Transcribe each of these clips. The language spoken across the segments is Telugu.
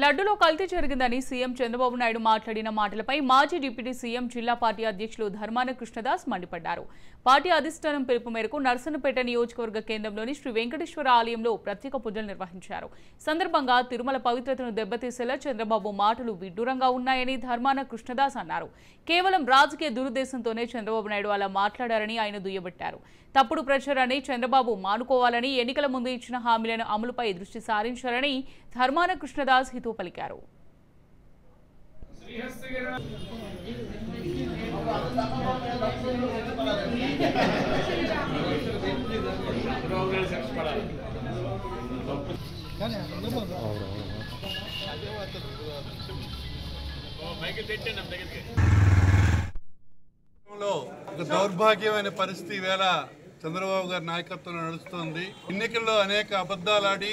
లడ్డులో కల్తీ జరిగిందని సీఎం చంద్రబాబు నాయుడు మాట్లాడిన మాటలపై మాజీ డిప్యూటీ సీఎం జిల్లా పార్టీ అధ్యక్షులు ధర్మాన కృష్ణదాస్ మండిపడ్డారు. పార్టీ అధిష్టానం పిలుపు మేరకు నర్సనపేట నియోజకవర్గ కేంద్రంలోని శ్రీ వెంకటేశ్వర ఆలయంలో ప్రత్యేక పూజలు నిర్వహించారు. సందర్భంగా తిరుమల పవిత్రతను దెబ్బతీసేలా చంద్రబాబు మాటలు విడ్డూరంగా ఉన్నాయని ధర్మాన కృష్ణదాస్ అన్నారు. కేవలం రాజకీయ దురుద్దేశంతోనే చంద్రబాబు నాయుడు అలా మాట్లాడారని ఆయన దుయ్యబట్టారు. తప్పుడు ప్రచారాన్ని చంద్రబాబు మానుకోవాలని ఎన్నికల ముందు ఇచ్చిన హామీలను అమలుపై దృష్టి సారించారని ధర్మాన కృష్ణదాస్ హితవు పలికారు ఒక దౌర్భాగ్యమైన పరిస్థితి వేళ చంద్రబాబు గారి నాయకత్వంలో నడుస్తుంది. ఎన్నికల్లో అనేక అబద్ధాలాడి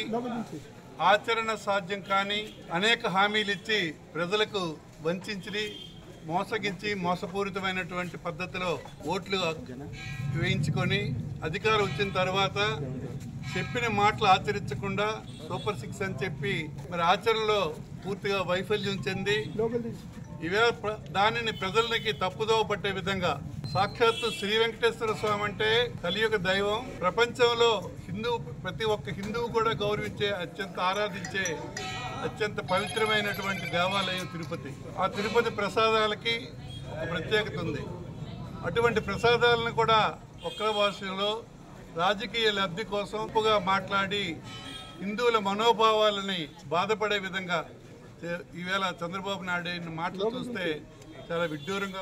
ఆచరణ సాధ్యం కాని అనేక హామీలు ఇచ్చి ప్రజలకు వంచి మోసగించి మోసపూరితమైనటువంటి పద్ధతిలో ఓట్లు వేయించుకొని అధికారం వచ్చిన తర్వాత చెప్పిన మాటలు ఆచరించకుండా సూపర్ సిక్స్ అని చెప్పి మరి ఆచరణలో పూర్తిగా వైఫల్యం చెంది ఇవే దానిని ప్రజలకి తప్పుదోవ పట్టే విధంగా సాక్షాత్తు శ్రీ వెంకటేశ్వర స్వామి అంటే కలియుగ దైవం. ప్రపంచంలో హిందూ ప్రతి ఒక్క హిందువు కూడా గౌరవించే అత్యంత ఆరాధించే అత్యంత పవిత్రమైనటువంటి దేవాలయం తిరుపతి. ఆ తిరుపతి ప్రసాదాలకి ఒక ప్రత్యేకత ఉంది. అటువంటి ప్రసాదాలను కూడా ఒక్క భాషలో రాజకీయ లబ్ధి కోసం తప్పుగా మాట్లాడి హిందువుల మనోభావాలని బాధపడే విధంగా ఈవేళ చంద్రబాబు నాయుడు మాటలు చూస్తే చాలా విడ్డూరంగా